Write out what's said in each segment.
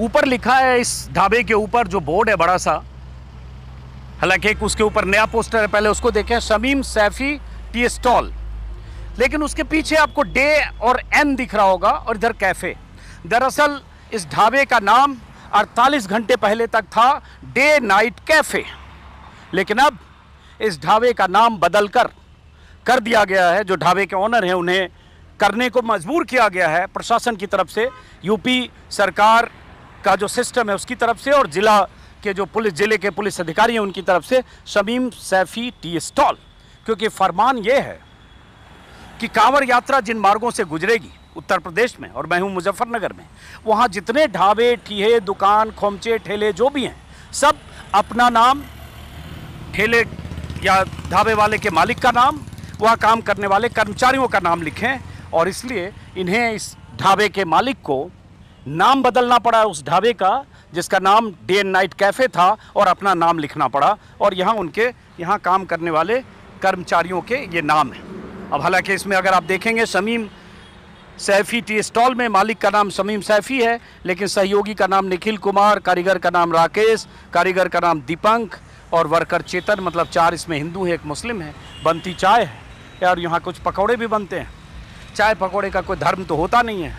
ऊपर लिखा है इस ढाबे के ऊपर, जो बोर्ड है बड़ा सा। हालाँकि एक उसके ऊपर नया पोस्टर है, पहले उसको देखें। Shamim Saifi tea stall. लेकिन उसके पीछे आपको डे और एन दिख रहा होगा, और इधर कैफ़े। दरअसल, इस ढाबे का नाम 48 घंटे पहले तक था, डे नाइट कैफ़े। लेकिन अब, इस ढाबे का नाम बदलकर कर दिया गया है। जो ढाबे के ऑनर हैं, उन्हें करने को मजबूर किया गया है। प्रशासन की तरफ़ से यूपी सरकार का जो सिस्टम है उसकी तरफ़ से और ज़िला के जो पुलिस, ज़िले के पुलिस अधिकारी हैं उनकी तरफ़ से शमीम सैफी टी स्टॉल। क्योंकि फरमान ये है कि कांवड़ यात्रा जिन मार्गों से गुजरेगी, उत्तर प्रदेश में और मैं हूँ मुजफ्फरनगर में, वहाँ जितने ढाबे, ठीहे, दुकान, खोमचे, ठेले जो भी हैं, सब अपना नाम, ठेले या ढाबे वाले के मालिक का नाम, वहाँ काम करने वाले कर्मचारियों का नाम लिखें और इसलिए इन्हें इस ढाबे के मालिक को नाम बदलना पड़ा उस ढाबे का, जिसका नाम डे एंड नाइट कैफ़े था और अपना नाम लिखना पड़ा। और यहाँ उनके, यहाँ काम करने वाले कर्मचारियों के ये नाम हैं। अब हालाँकि इसमें अगर आप देखेंगे शमीम सैफ़ी टी स्टॉल में मालिक का नाम शमीम सैफ़ी है, लेकिन सहयोगी का नाम निखिल कुमार, कारीगर का नाम राकेश, कारीगर का नाम दीपंक और वर्कर चेतन मतलब चार इसमें हिंदू है, एक मुस्लिम है, बनती चाय है। और यहाँ कुछ पकौड़े भी बनते हैं। चाय पकौड़े का कोई धर्म तो होता नहीं है,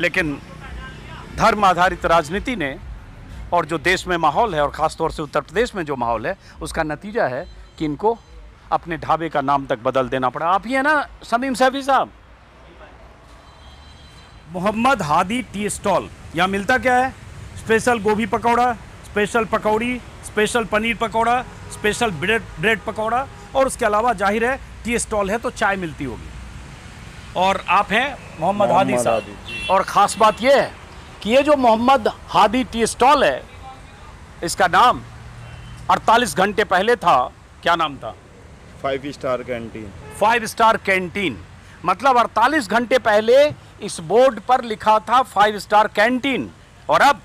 लेकिन धर्म आधारित राजनीति ने और जो देश में माहौल है और ख़ास तौर से उत्तर प्रदेश में जो माहौल है उसका नतीजा है कि इनको अपने ढाबे का नाम तक बदल देना पड़ा। आप ही है ना समीम सैफी साहब? Mohammad Hadi tea stall. यहाँ मिलता क्या है? स्पेशल गोभी पकौड़ा स्पेशल पकौड़ी special paneer pakora special bread bread pakora और उसके अलावा ज़ाहिर है टी स्टॉल है तो चाय मिलती होगी। और आप हैं मोहम्मद हादी साहब। हादी, और ख़ास बात यह है कि ये जो मोहम्मद हादी टी स्टॉल है इसका नाम 48 घंटे पहले था क्या नाम था? Five star canteen five star canteen मतलब 48 घंटे पहले इस बोर्ड पर लिखा था फाइव स्टार कैंटीन और अब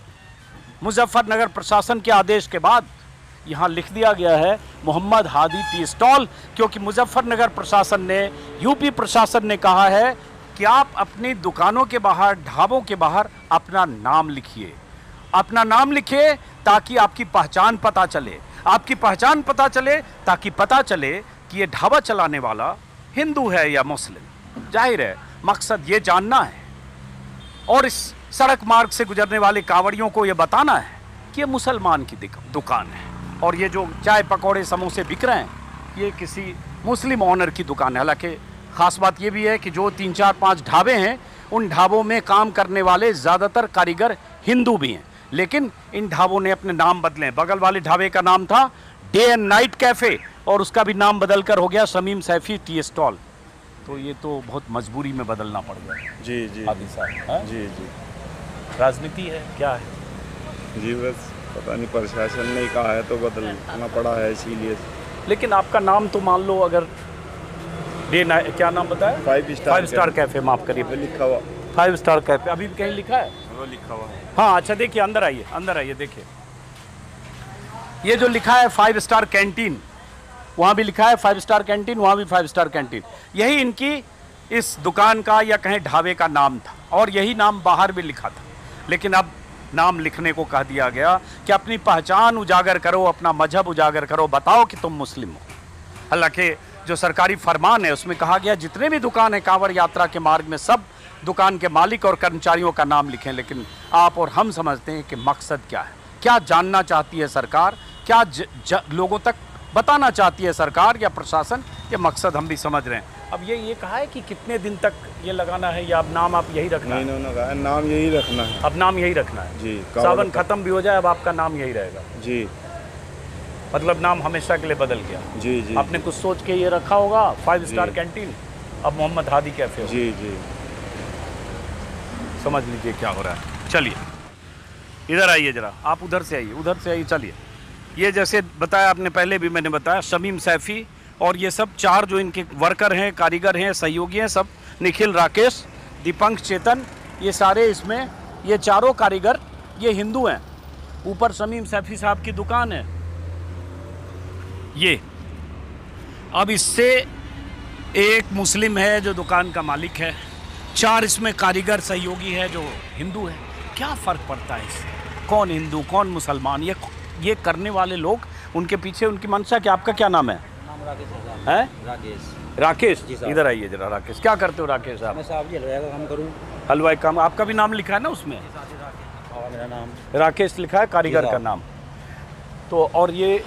मुजफ्फरनगर प्रशासन के आदेश के बाद यहाँ लिख दिया गया है मोहम्मद हादी टी स्टॉल क्योंकि मुजफ्फरनगर प्रशासन ने यूपी प्रशासन ने कहा है कि आप अपनी दुकानों के बाहर, ढाबों के बाहर अपना नाम लिखिए? अपना नाम लिखिए ताकि आपकी पहचान पता चले। आपकी पहचान पता चले ताकि पता चले कि ये ढाबा चलाने वाला हिंदू है या मुस्लिम। ज़ाहिर है, मकसद ये जानना है और इस सड़क मार्ग से गुजरने वाले कांवड़ियों को ये बताना है कि ये मुसलमान की दुकान है और ये जो चाय पकौड़े समोसे बिक रहे हैं, ये किसी मुस्लिम ऑनर की दुकान है। हालाँकि ख़ास बात ये भी है कि जो तीन चार पाँच ढाबे हैं उन ढाबों में काम करने वाले ज़्यादातर कारीगर हिंदू भी हैं। लेकिन इन ढाबों ने अपने नाम बदले हैं। बगल वाले ढाबे का नाम था डे एंड नाइट कैफ़े और उसका भी नाम बदल कर हो गया शमीम सैफी टी स्टॉल। तो ये तो बहुत मजबूरी में बदलना पड़ गया। जी जी। आदि साहब हाँ? जी जी। राजनीति है क्या है? जी बस पता नहीं प्रशासन ने कहा है तो बदलना पड़ा है इसीलिए। लेकिन आपका नाम तो मान लो अगर डे नाइट क्या नाम बताया? Five star five star cafe माफ़ करिए। लिखा हुआ। फाइव स्टार कैफ़े अभी भी कहीं लिखा है? वो लिखा हुआ है। हाँ अच्छा देखिए अंदर आइए अंदर आइए देखिए। ये जो लिखा है फाइव स्टार कैंटीन वहाँ भी लिखा है फाइव स्टार कैंटीन वहाँ भी फाइव स्टार कैंटीन यही इनकी इस दुकान का या कहें ढाबे का नाम था और यही नाम बाहर भी लिखा था। लेकिन अब नाम लिखने को कह दिया गया कि अपनी पहचान उजागर करो अपना मज़हब उजागर करो बताओ कि तुम मुस्लिम हो। हालाँकि जो सरकारी फरमान है उसमें कहा गया जितने भी दुकान है कांवड़ यात्रा के मार्ग में सब दुकान के मालिक और कर्मचारियों का नाम लिखें लेकिन आप और हम समझते हैं कि मकसद क्या है। क्या जानना चाहती है सरकार? क्या ज, ज, लोगों तक बताना चाहती है सरकार या प्रशासन? ये मकसद हम भी समझ रहे हैं। अब ये ये कहा है कि कितने दिन तक ये लगाना है या अब नाम आप यही रखना नहीं है इन्होंने कहा नाम यही रखना है। अब नाम यही रखना है। जी सावन खत्म भी हो जाए अब आपका नाम यही रहेगा। जी। मतलब नाम हमेशा के लिए बदल गया। जी जी। आपने कुछ सोच के ये रखा होगा? फाइव स्टार कैंटीन अब मोहम्मद हादी कैफ़े हो जी जी। समझ लीजिए क्या हो रहा है। चलिए इधर आइए जरा। आप उधर से आइए उधर से आइए चलिए। ये जैसे बताया आपने पहले भी मैंने बताया शमीम सैफी और ये सब चार जो इनके वर्कर हैं कारीगर हैं सहयोगी हैं सब निखिल राकेश दीपंक चेतन ये सारे इसमें ये चारों कारीगर ये हिंदू हैं। ऊपर शमीम सैफी साहब की दुकान है। ये। अब इससे एक मुस्लिम है जो दुकान का मालिक है चार इसमें कारीगर सहयोगी है जो हिंदू है। क्या फ़र्क पड़ता है इससे? कौन हिंदू कौन मुसलमान? ये ये करने वाले लोग उनके पीछे उनकी मंशा क्या? आपका क्या नाम है? नाम राकेश है राकेश। राकेश? इधर आइए जरा राकेश। क्या करते हो राकेश आप? मैं साहब जी हलवाई का काम करूँ। हलवाई काम आपका भी नाम लिखा है ना उसमें? मेरा नाम। राकेश लिखा है कारीगर का नाम। तो और ये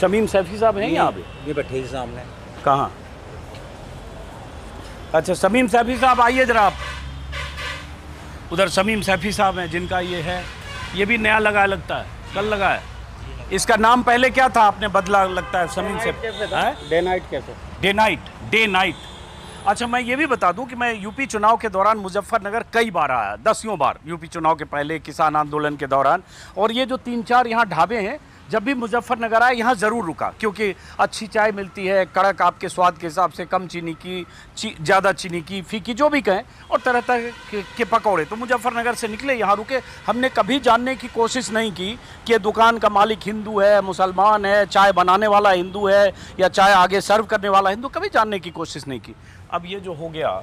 शमीम सैफी साहब हैं यहाँ पे? ये बैठे ही सामने। कहाँ? अच्छा शमीम सैफी साहब आइए जरा आप। उधर शमीम सैफी साहब हैं जिनका ये है। ये भी नया लगा लगता है कल लगा है। इसका नाम पहले क्या था? आपने बदला लगता है शमीम सैफी? डे नाइट कैसे डे नाइट डे नाइट अच्छा मैं ये भी बता दूँ कि मैं यूपी चुनाव के दौरान मुजफ्फरनगर कई बार आया दसियों बार यूपी चुनाव के पहले किसान आंदोलन के दौरान। और ये जो तीन चार यहाँ ढाबे हैं जब भी मुजफ्फरनगर आए यहाँ ज़रूर रुका क्योंकि अच्छी चाय मिलती है कड़क आपके स्वाद के हिसाब से कम चीनी की ची, ज़्यादा चीनी की फीकी जो भी कहें और तरह तरह के, के पकौड़े। तो मुजफ्फरनगर से निकले यहाँ रुके। हमने कभी जानने की कोशिश नहीं की कि दुकान का मालिक हिंदू है मुसलमान है चाय बनाने वाला हिंदू है या चाय आगे सर्व करने वाला हिंदू। कभी जानने की कोशिश नहीं की। अब ये जो हो गया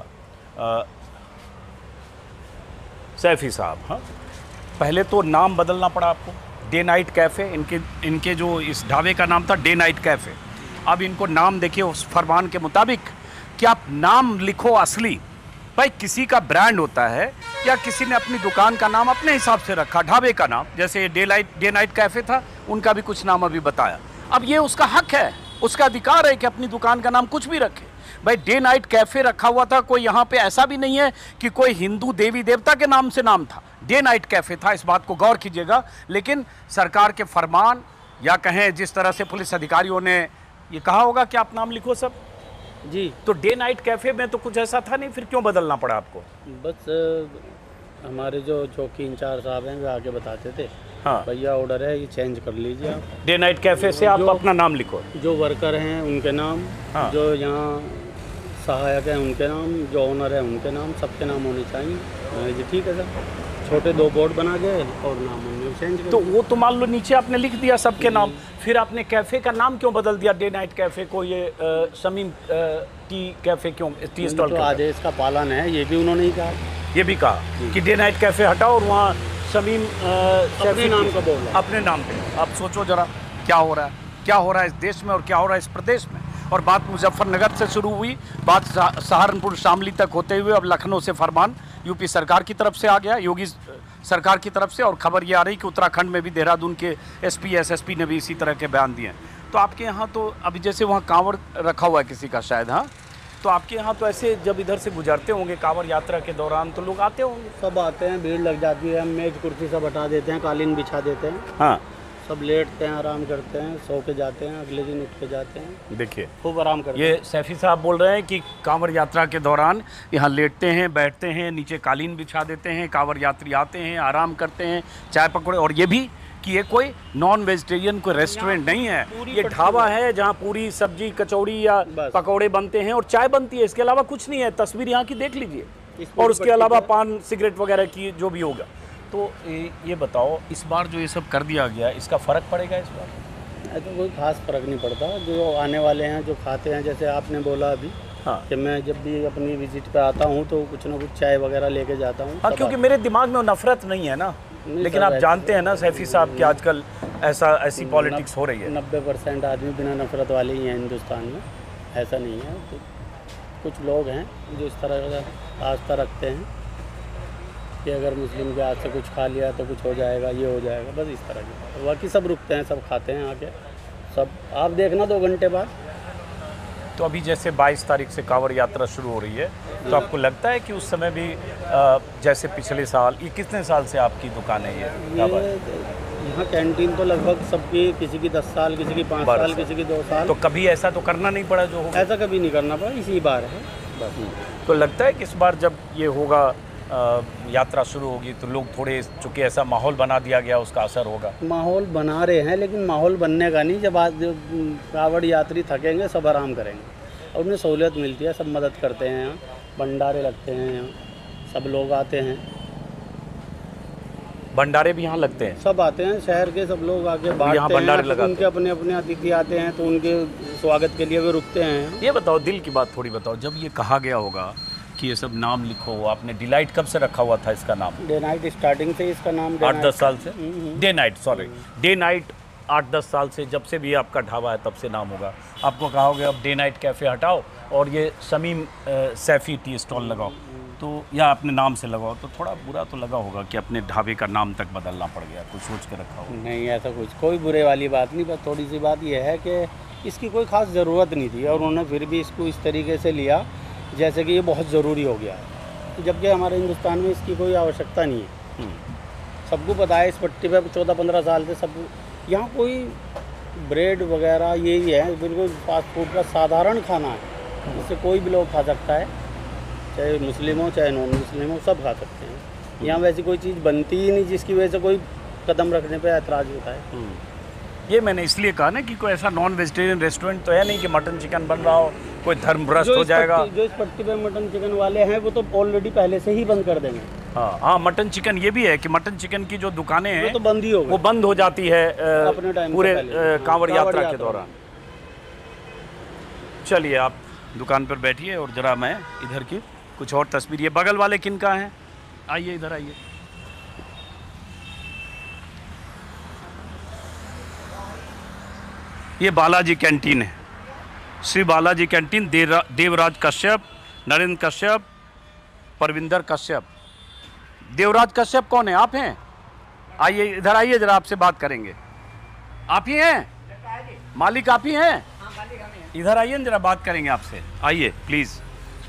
सैफी साहब हाँ? पहले तो नाम बदलना पड़ा आपको। डे नाइट कैफ़े, इनके इनके जो इस ढाबे का नाम था डे नाइट कैफ़े। अब इनको नाम देखिए उस फरमान के मुताबिक कि आप नाम लिखो असली, भाई किसी का ब्रांड होता है या किसी ने अपनी दुकान का नाम अपने हिसाब से रखा, ढाबे का नाम, जैसे day light, day night cafe था, उनका भी कुछ नाम अभी बताया। अब ये उसका हक है, उसका अधिकार है कि अपनी दुकान का नाम कुछ भी रखे। भाई डे नाइट कैफ़े रखा हुआ था कोई यहाँ पे ऐसा भी नहीं है कि कोई हिंदू देवी देवता के नाम से नाम था। डे नाइट कैफ़े था इस बात को गौर कीजिएगा। लेकिन सरकार के फरमान या कहें जिस तरह से पुलिस अधिकारियों ने ये कहा होगा कि आप नाम लिखो सब। जी। तो डे नाइट कैफ़े में तो कुछ ऐसा था नहीं फिर क्यों बदलना पड़ा आपको? बस हमारे जो चौकी इंचार्ज साहब हैं वे आके बताते थे। हाँ। भैया ऑर्डर है ये चेंज कर लीजिए आप। डे नाइट कैफ़े से आप अपना नाम लिखो। जो वर्कर हैं उनके नाम हाँ। जो यहाँ सहायक हैं उनके नाम जो ओनर है उनके नाम सबके नाम होने चाहिए। जी ठीक है सर। छोटे दो बोर्ड बना गए और नाम हमने चेंज कर तो वो तो मान लो नीचे आपने लिख दिया सबके नाम फिर आपने कैफ़े का नाम क्यों बदल दिया? डे नाइट कैफ़े को ये शमीम अ, टी कैफ़े क्यों टी स्टॉल तो आदेश का पालन है ये भी उन्होंने ही कहा। ये भी कहा कि डे नाइट कैफ़े हटाओ और वहाँ शमीम अ, सैफी नाम का लगा। अपने नाम पे। आप सोचो जरा क्या हो रहा है? क्या हो रहा है इस देश में और क्या हो रहा है इस प्रदेश में? और बात मुजफ्फरनगर से शुरू हुई बात सहारनपुर शामली तक होते हुए अब लखनऊ से फरमान यूपी सरकार की तरफ़ से आ गया योगी सरकार की तरफ़ से और खबर ये आ रही कि उत्तराखंड में भी देहरादून के एसपी एसएसपी ने भी इसी तरह के बयान दिए तो आपके यहाँ तो अभी जैसे वहाँ कांवड़ रखा हुआ है किसी का शायद हाँ? तो आपके यहाँ तो ऐसे जब इधर से गुजरते होंगे कांवड़ यात्रा के दौरान तो लोग आते होंगे? सब आते हैं भीड़ लग जाती है हम मेज कुर्सी सब हटा देते हैं कालीन बिछा देते हैं। हाँ। सब लेटते हैं आराम करते हैं सो के जाते हैं अगले दिन उठ के जाते हैं। देखिए खूब आराम करते ये सैफी साहब बोल रहे हैं कि कांवड़ यात्रा के दौरान यहाँ लेटते हैं बैठते हैं नीचे कालीन बिछा देते हैं कांवड़ यात्री आते हैं आराम करते हैं चाय पकौड़े और ये भी कि ये कोई नॉन वेजिटेरियन कोई रेस्टोरेंट नहीं है। ये ढाबा है। जहाँ पूरी सब्ज़ी कचौड़ी या पकौड़े बनते हैं और चाय बनती है। इसके अलावा कुछ नहीं है। तस्वीर यहाँ की देख लीजिए। और उसके अलावा पान सिगरेट वगैरह की जो भी होगा। तो ये बताओ इस बार जो ये सब कर दिया गया इसका फ़र्क पड़ेगा इस बार? तो कोई खास फ़र्क नहीं पड़ता। जो आने वाले हैं जो खाते हैं जैसे आपने बोला अभी हाँ। कि मैं जब भी अपनी विज़िट पे आता हूँ तो कुछ ना कुछ चाय वगैरह लेके जाता हूँ। हाँ क्योंकि मेरे दिमाग में नफरत नहीं है ना। लेकिन आप जानते हैं ना सैफी साहब कि आजकल ऐसा ऐसी पॉलिटिक्स हो रही है। नब्बे परसेंट आदमी बिना नफरत वाले ही हैं हिंदुस्तान में। ऐसा नहीं है। तो कुछ लोग हैं जो इस तरह का आस्था रखते हैं कि अगर मुस्लिम के हाथ से कुछ खा लिया तो कुछ हो जाएगा ये हो जाएगा बस इस तरह की बाकी सब रुकते हैं सब खाते हैं आके। सब आप देखना दो घंटे बाद। तो अभी जैसे 22 तारीख से कांवड़ यात्रा शुरू हो रही है तो आपको लगता है कि उस समय भी जैसे पिछले साल ये कितने साल से आपकी दुकान है ये? यहाँ कैंटीन तो लगभग सबकी किसी की दस साल किसी की पाँच साल। किसी की दो साल। तो कभी ऐसा तो करना नहीं पड़ा जो होगा ऐसा कभी नहीं करना पड़ा इसी बार है। बस। तो लगता है कि इस बार जब ये होगा यात्रा शुरू होगी तो लोग थोड़े चूँकि ऐसा माहौल बना दिया गया उसका असर होगा। माहौल बना रहे हैं लेकिन माहौल बनने का नहीं। जब आज कावड़ यात्री थकेंगे सब आराम करेंगे। और उन्हें सहूलियत मिलती है सब मदद करते हैं यहाँ। भंडारे लगते हैं यहाँ। सब लोग आते हैं। भंडारे भी यहाँ लगते हैं? सब आते हैं शहर के सब लोग आके बांटते भंडारे हैं लगाते उनके अपने अपने अतिथि आते हैं तो उनके स्वागत के लिए वे रुकते हैं। ये बताओ दिल की बात थोड़ी बताओ। जब ये कहा गया होगा कि ये सब नाम लिखो आपने डिलाइट कब से रखा हुआ था इसका नाम? डे नाइट स्टार्टिंग से इसका नाम आठ दस साल से? Day night sorry day night आठ दस साल से जब से भी आपका ढाबा है तब से नाम होगा। आपको कहोगे अब डे नाइट कैफ़े हटाओ और ये समीम सैफ़ी टी स्टॉल लगाओ। तो या अपने नाम से लगाओ तो थोड़ा बुरा तो लगा होगा कि अपने ढाबे का नाम तक बदलना पड़ गया कुछ सोच के रखा हो नहीं ऐसा कुछ कोई बुरे वाली बात नहीं बस थोड़ी सी बात यह है कि इसकी कोई ख़ास ज़रूरत नहीं थी और उन्होंने फिर भी इसको इस तरीके से लिया जैसे कि ये बहुत ज़रूरी हो गया है। जबकि हमारे हिंदुस्तान में इसकी कोई आवश्यकता नहीं है। सबको पता है इस पट्टी पे चौदह पंद्रह साल से सब यहाँ कोई ब्रेड वगैरह यही है बिल्कुल फास्ट फ़ूड का साधारण खाना है। जिससे कोई भी लोग खा सकता है। चाहे मुस्लिम हो चाहे नॉन मुस्लिम हो सब खा सकते हैं। यहाँ वैसी कोई चीज़ बनती ही नहीं जिसकी वजह से कोई कदम रखने पर ऐतराज़ होता है। ये मैंने इसलिए कहा ना कि कोई ऐसा नॉन वेजिटेरियन रेस्टोरेंट तो है नहीं कि मटन चिकन बन रहा हो कोई धर्म भ्रष्ट हो जाएगा। जो इस पट्टी पे मटन चिकन वाले हैं वो तो ऑलरेडी पहले से ही बंद कर देंगे। हाँ हाँ मटन चिकन ये भी है कि मटन चिकन की जो दुकानें वो हैं तो बंद ही हो वो बंद हो जाती है अपने पूरे। हाँ, कांवड़ कांवड़ यात्रा। के दौरान। चलिए आप दुकान पर बैठिए और जरा मैं इधर की कुछ और तस्वीर। ये बगल वाले किन का हैं? आइए इधर आइए। ये बालाजी कैंटीन है। श्री बालाजी कैंटीन देवरा, देवराज कश्यप नरेंद्र कश्यप परविंदर कश्यप। देवराज कश्यप कौन है? आप हैं? आइए इधर आइए जरा आपसे बात करेंगे। आप ही हैं? मालिक आप ही हैं? इधर आइए ना जरा बात करेंगे आपसे। आइए प्लीज़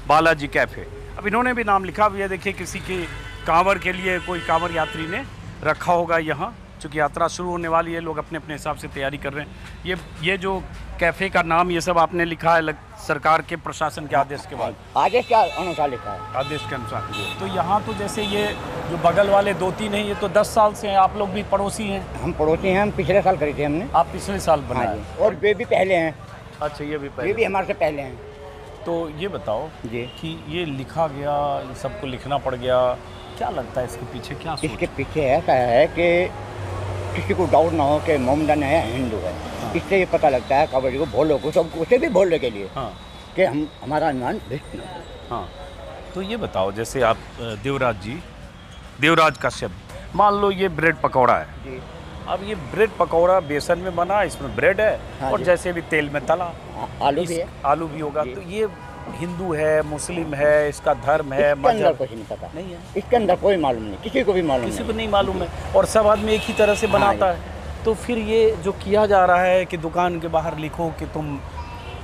बालाजी कैफ़े। अब इन्होंने भी नाम लिखा हुआ देखिए किसी के कांवर के लिए कोई कांवर यात्री ने रखा होगा यहाँ। चूँकि यात्रा शुरू होने वाली है लोग अपने अपने हिसाब से तैयारी कर रहे हैं। ये ये जो कैफ़े का नाम ये सब आपने लिखा है लग, सरकार के प्रशासन के आदेश के बाद? आदेश क्या अनुसार लिखा है। आदेश के अनुसार। तो यहाँ तो जैसे ये जो बगल वाले दो तीन हैं ये तो दस साल से हैं आप लोग भी पड़ोसी हैं? हम पड़ोसी हैं हम पिछले साल खरीदे हमने। आप पिछले साल हाँ बनाए। और वे भी पहले हैं। अच्छा ये भी ये पहले भी हमारे से पहले हैं। तो ये बताओ जी। कि ये लिखा गया सबको लिखना पड़ गया क्या लगता है इसके पीछे क्या इसके पीछे ऐसा है कि किसी को डाउट ना हो कि मोमडन है हिंदू है। इससे ये पता लगता है कबड्डी को भोलो को सब उसे भी भोलने के लिए हाँ। कि हम हमारा अनुमान विष्णु हाँ। तो ये बताओ जैसे आप देवराज जी देवराज का शब्द मान लो ये ब्रेड पकौड़ा है। जी। अब ये ब्रेड पकौड़ा बेसन में बना इसमें ब्रेड है हाँ और जैसे भी तेल में तला आलू भी है। आलू भी होगा। तो ये हिंदू है मुस्लिम है इसका धर्म है इसके अंदर कुछ नहीं पता। नहीं है। इसके अंदर कोई मालूम नहीं किसी को भी मालूम किसी को नहीं मालूम है। और सब आदमी एक ही तरह से बनाता हाँ है। तो फिर ये जो किया जा रहा है कि दुकान के बाहर लिखो कि तुम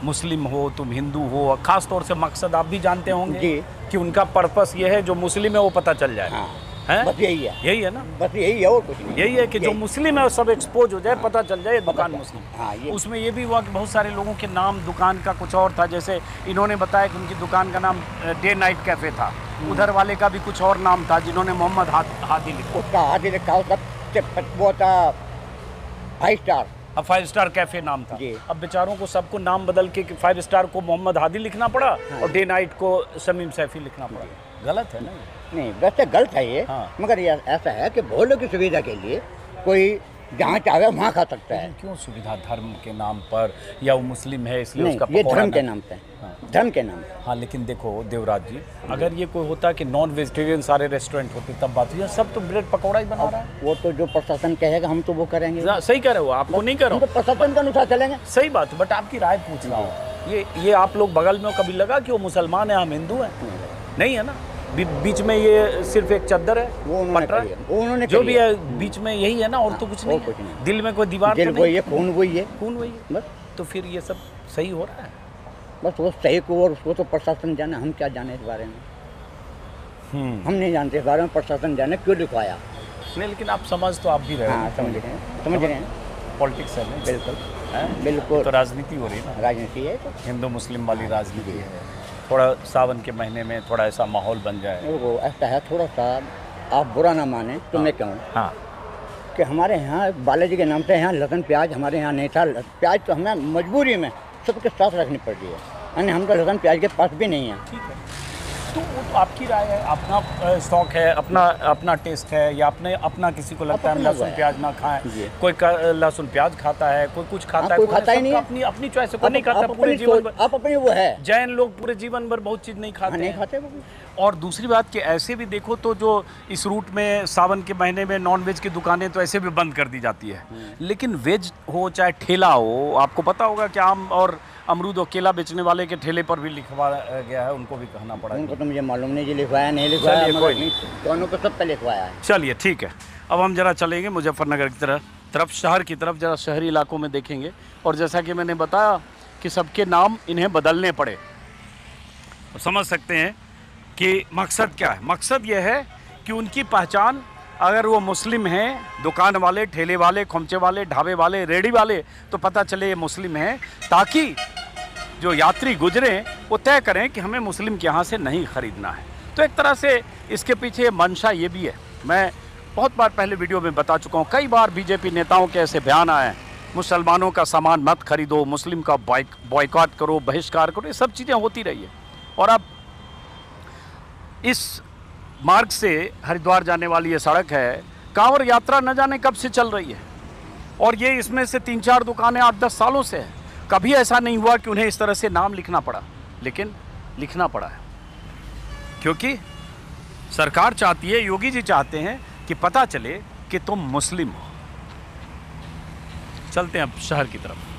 मुस्लिम हो तुम हिंदू हो खास तौर से मकसद आप भी जानते होंगे कि उनका पर्पस ये है जो मुस्लिम है वो पता चल जाए। हाँ? बस यही है। यही है ना? बस यही है और कुछ नहीं यही है कि जो मुस्लिम है वो सब एक्सपोज हो जाए पता चल जाए दुकान मुस्लिम। हाँ ये उसमें ये भी हुआ कि बहुत सारे लोगों के नाम दुकान का कुछ और था जैसे इन्होंने बताया कि उनकी दुकान का नाम डे नाइट कैफ़े था। हम्म। उधर वाले का भी कुछ और नाम था जिन्होंने मोहम्मद हादी लिखा। उसका हाथी लिखा उसका वो था फाइव स्टार अब फाइव स्टार कैफ़े नाम था। अब बेचारों को सबको नाम बदल के फाइव स्टार को मोहम्मद हादी लिखना पड़ा हाँ और डे नाइट को शमीम सैफी लिखना पड़ा। गलत है ना? नहीं वैसे गलत है ये। हाँ। मगर ये ऐसा है कि भोलों की सुविधा के लिए कोई जहाँ चाहे वहाँ खा सकता है। क्यों सुविधा धर्म के नाम पर या वो मुस्लिम है इसलिए उसका ये धर्म के नाम पे। हाँ। धर्म के नाम हाँ लेकिन देखो देवराज जी अगर ये कोई होता कि नॉन वेजिटेरियन सारे रेस्टोरेंट होते तब बात हुई सब तो ब्रेड पकौड़ा ही बना रहा है? वो तो जो प्रशासन कहेगा हम तो वो करेंगे। सही कह रहे हो आपको नहीं कह हम रहा तो प्रशासन के अनुसार चलेंगे। सही बात बट आपकी राय पूछ रहा हूँ। ये ये आप लोग बगल में कभी लगा कि वो मुसलमान है हम हिंदू हैं? नहीं है ना? बीच में ये सिर्फ़ एक चद्दर है वो उन्होंने करी है। वो उन्होंने जो करी भी है। बीच में यही है ना और तो कुछ और नहीं कुछ है। नहीं। दिल में कोई दीवार दिल तो वही नहीं है खून वही है। खून वही है। बस। तो फिर ये सब सही हो रहा है? बस वो सही को और उसको तो प्रशासन जाने हम क्या जाने इस बारे में? हम्म। हम नहीं जानते इस बारे में प्रशासन जाने क्यों लिखवाया? नहीं लेकिन आप समझ तो आप भी रहे हाँ समझ रहे हैं समझ रहे हैं। पॉलिटिक्स है ना? बिल्कुल। हैं? बिल्कुल। तो राजनीति हो रही है ना? राजनीति है। तो हिंदू मुस्लिम वाली राजनीति है। थोड़ा सावन के महीने में थोड़ा ऐसा माहौल बन जाए। वो ऐसा है थोड़ा सा आप बुरा ना माने तो मैं कहूँ हाँ। कि हमारे यहाँ बालाजी के नाम से यहाँ लहसुन प्याज हमारे यहाँ नहीं था। प्याज तो हमें मजबूरी में सबके साथ रखनी पड़ रही है। यानी हम तो लहसुन प्याज के पास भी नहीं है। ठीक है। तो वो तो आपकी राय है अपना स्टॉक है अपना अपना टेस्ट है या अपने अपना किसी को लगता है लहसुन प्याज ना खाएँ। कोई लहसुन प्याज खाता है कोई कुछ खाता हाँ, है कोई खाता ही नहीं अपनी अपनी चॉइस है कोई नहीं खाता पूरे जीवन भर। आप अपने वो है। जैन लोग पूरे जीवन भर बहुत चीज़ नहीं हाँ, खाते नहीं खाते और दूसरी बात कि ऐसे भी देखो तो जो इस रूट में सावन के महीने में नॉन वेज की दुकानें तो ऐसे भी बंद कर दी जाती है। हम्म। लेकिन वेज हो चाहे ठेला हो आपको पता होगा कि आम और अमरूद और केला बेचने वाले के ठेले पर भी लिखवा गया है उनको भी कहना पड़ा। उनको तो मुझे मालूम नहीं लिखवाया नहीं लिखवाया कोई। दोनों को सब पे लिखवाया है। चलिए ठीक है। अब हम जरा चलेंगे मुजफ्फरनगर की तरफ़ तरफ़ शहर की तरफ़ जरा शहरी इलाकों में देखेंगे। और जैसा कि मैंने बताया कि सबके नाम इन्हें बदलने पड़े। समझ सकते हैं कि मकसद क्या है। मकसद यह है कि उनकी पहचान अगर वो मुस्लिम हैं, दुकान वाले, ठेले वाले, खोमचे वाले, ढाबे वाले, रेडी वाले तो पता चले ये मुस्लिम हैं, ताकि जो यात्री गुजरे, वो तय करें कि हमें मुस्लिम के यहाँ से नहीं खरीदना है। तो एक तरह से इसके पीछे मंशा ये भी है। मैं बहुत बार पहले वीडियो में बता चुका हूँ, कई बार बीजेपी नेताओं के ऐसे बयान आए हैं, मुसलमानों का सामान मत खरीदो, मुस्लिम का बॉयकॉट करो, बहिष्कार करो, ये सब चीज़ें होती रही है। और अब इस मार्ग से हरिद्वार जाने वाली ये सड़क है, कांवर यात्रा न जाने कब से चल रही है? और ये इसमें से तीन चार दुकानें आठ दस सालों से है। कभी ऐसा नहीं हुआ कि उन्हें इस तरह से नाम लिखना पड़ा, लेकिन लिखना पड़ा है। क्योंकि सरकार चाहती है, योगी जी चाहते हैं कि पता चले कि तुम मुस्लिम हो। चलते हैं अब शहर की तरफ़।